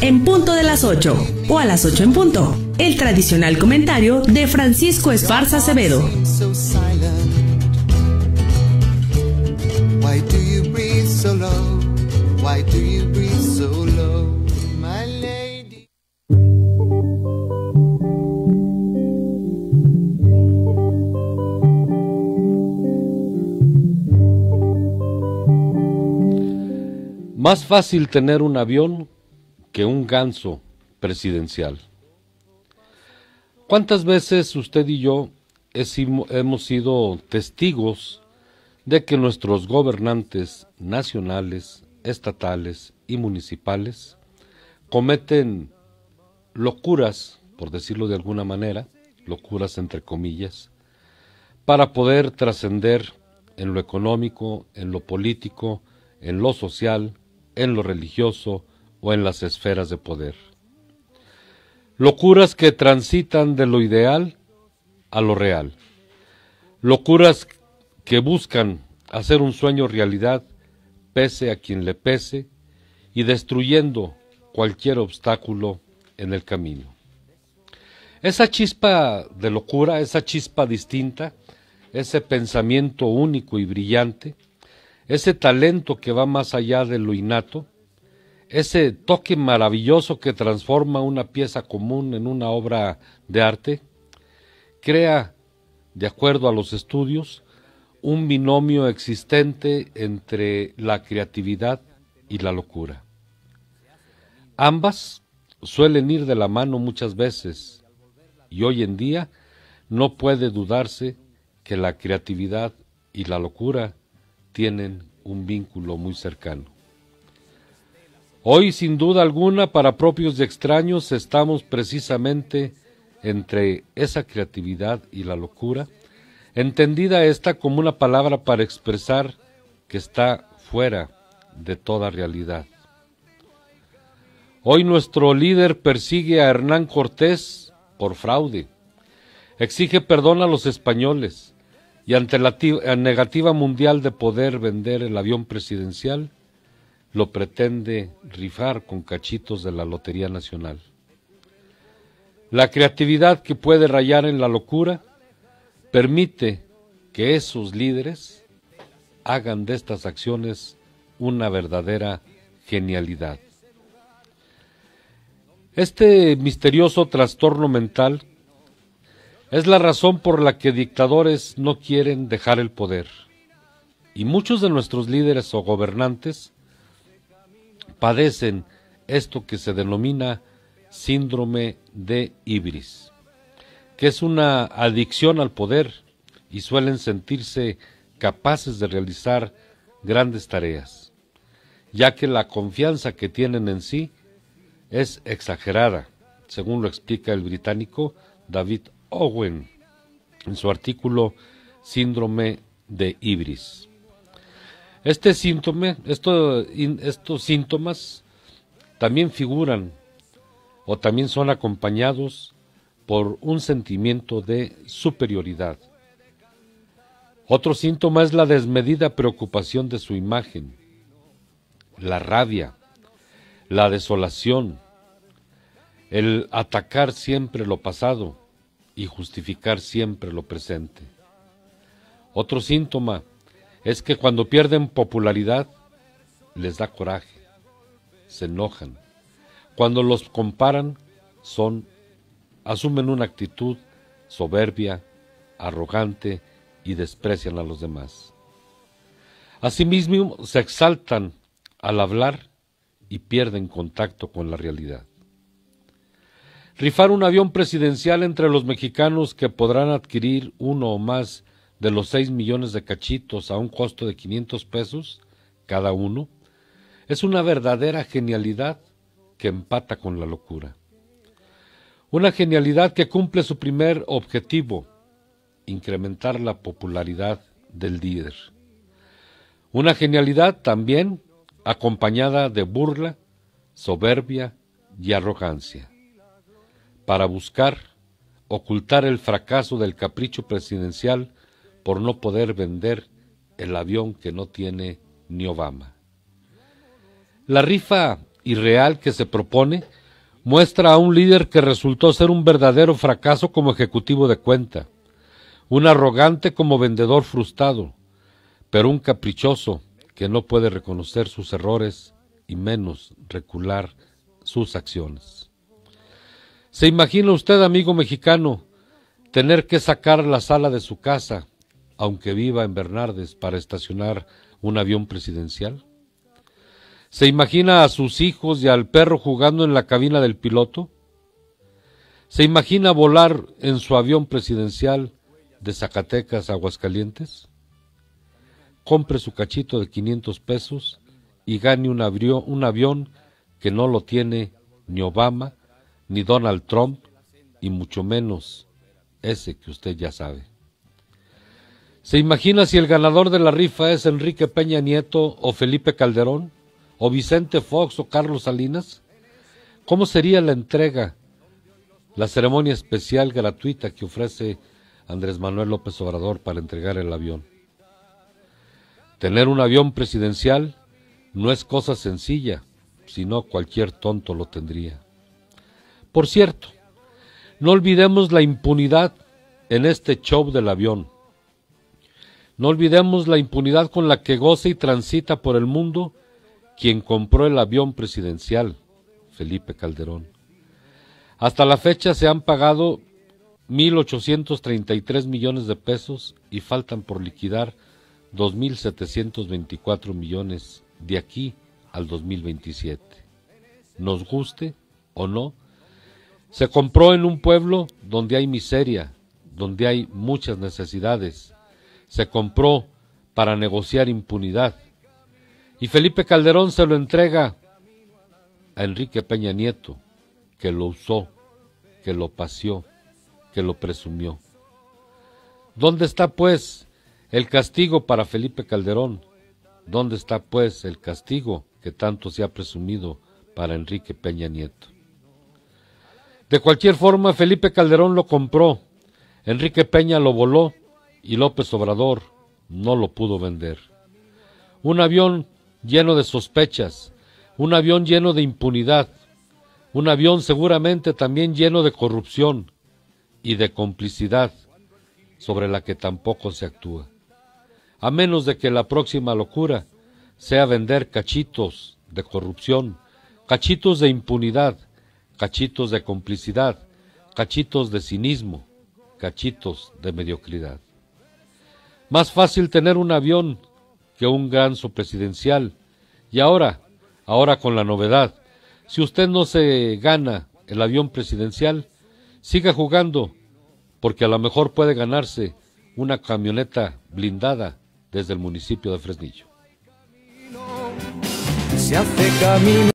en punto de las 8 o a las 8 en punto. El tradicional comentario de Francisco Esparza Acevedo. Más fácil tener un avión que un ganso presidencial. ¿Cuántas veces usted y yo hemos sido testigos de que nuestros gobernantes nacionales, estatales y municipales cometen locuras, por decirlo de alguna manera, locuras entre comillas, para poder trascender en lo económico, en lo político, en lo social, en lo religioso o en las esferas de poder. Locuras que transitan de lo ideal a lo real. Locuras que buscan hacer un sueño realidad pese a quien le pese y destruyendo cualquier obstáculo en el camino. Esa chispa de locura, esa chispa distinta, ese pensamiento único y brillante, ese talento que va más allá de lo innato, ese toque maravilloso que transforma una pieza común en una obra de arte, crea, de acuerdo a los estudios, un binomio existente entre la creatividad y la locura. Ambas suelen ir de la mano muchas veces y hoy en día no puede dudarse que la creatividad y la locura tienen un vínculo muy cercano. Hoy, sin duda alguna, para propios y extraños, estamos precisamente entre esa creatividad y la locura, entendida esta como una palabra para expresar que está fuera de toda realidad. Hoy nuestro líder persigue a Hernán Cortés por fraude, exige perdón a los españoles, y ante la negativa mundial de poder vender el avión presidencial, lo pretende rifar con cachitos de la Lotería Nacional. La creatividad que puede rayar en la locura permite que esos líderes hagan de estas acciones una verdadera genialidad. Este misterioso trastorno mental es la razón por la que dictadores no quieren dejar el poder. Y muchos de nuestros líderes o gobernantes padecen esto que se denomina síndrome de Ibris, que es una adicción al poder y suelen sentirse capaces de realizar grandes tareas, ya que la confianza que tienen en sí es exagerada, según lo explica el británico David Owen en su artículo Síndrome de Ibris. Este síntoma, estos síntomas también figuran o también son acompañados por un sentimiento de superioridad. Otro síntoma es la desmedida preocupación de su imagen, la rabia, la desolación, el atacar siempre lo pasado, y justificar siempre lo presente. Otro síntoma es que cuando pierden popularidad les da coraje, se enojan. Cuando los comparan son asumen una actitud soberbia, arrogante y desprecian a los demás. Asimismo se exaltan al hablar y pierden contacto con la realidad rifar un avión presidencial entre los mexicanos que podrán adquirir uno o más de los seis millones de cachitos a un costo de 500 pesos cada uno, es una verdadera genialidad que empata con la locura. Una genialidad que cumple su primer objetivo, incrementar la popularidad del líder. Una genialidad también acompañada de burla, soberbia y arrogancia para buscar ocultar el fracaso del capricho presidencial por no poder vender el avión que no tiene ni Obama. La rifa irreal que se propone muestra a un líder que resultó ser un verdadero fracaso como ejecutivo de cuenta, un arrogante como vendedor frustrado, pero un caprichoso que no puede reconocer sus errores y menos recular sus acciones. ¿Se imagina usted, amigo mexicano, tener que sacar la sala de su casa, aunque viva en Bernardes, para estacionar un avión presidencial? ¿Se imagina a sus hijos y al perro jugando en la cabina del piloto? ¿Se imagina volar en su avión presidencial de Zacatecas a Aguascalientes? Compre su cachito de 500 pesos y gane un, un avión que no lo tiene ni Obama, ni Donald Trump, y mucho menos ese que usted ya sabe. ¿Se imagina si el ganador de la rifa es Enrique Peña Nieto o Felipe Calderón? o Vicente Fox o Carlos Salinas? ¿Cómo sería la entrega, la ceremonia especial gratuita que ofrece Andrés Manuel López Obrador para entregar el avión? Tener un avión presidencial no es cosa sencilla, sino cualquier tonto lo tendría. Por cierto, no olvidemos la impunidad en este show del avión. No olvidemos la impunidad con la que goza y transita por el mundo quien compró el avión presidencial, Felipe Calderón. Hasta la fecha se han pagado 1.833 millones de pesos y faltan por liquidar 2.724 millones de aquí al 2027. Nos guste o no, se compró en un pueblo donde hay miseria, donde hay muchas necesidades. Se compró para negociar impunidad y Felipe Calderón se lo entrega a Enrique Peña Nieto, que lo usó, que lo paseó, que lo presumió. ¿Dónde está, pues, el castigo para Felipe Calderón? ¿Dónde está, pues, el castigo que tanto se ha presumido para Enrique Peña Nieto? De cualquier forma, Felipe Calderón lo compró, Enrique Peña lo voló y López Obrador no lo pudo vender. Un avión lleno de sospechas, un avión lleno de impunidad, un avión seguramente también lleno de corrupción y de complicidad sobre la que tampoco se actúa. A menos de que la próxima locura sea vender cachitos de corrupción, cachitos de impunidad, cachitos de complicidad, cachitos de cinismo, cachitos de mediocridad. Más fácil tener un avión que un ganso presidencial. Y ahora, ahora con la novedad, si usted no se gana el avión presidencial, siga jugando, porque a lo mejor puede ganarse una camioneta blindada desde el municipio de Fresnillo.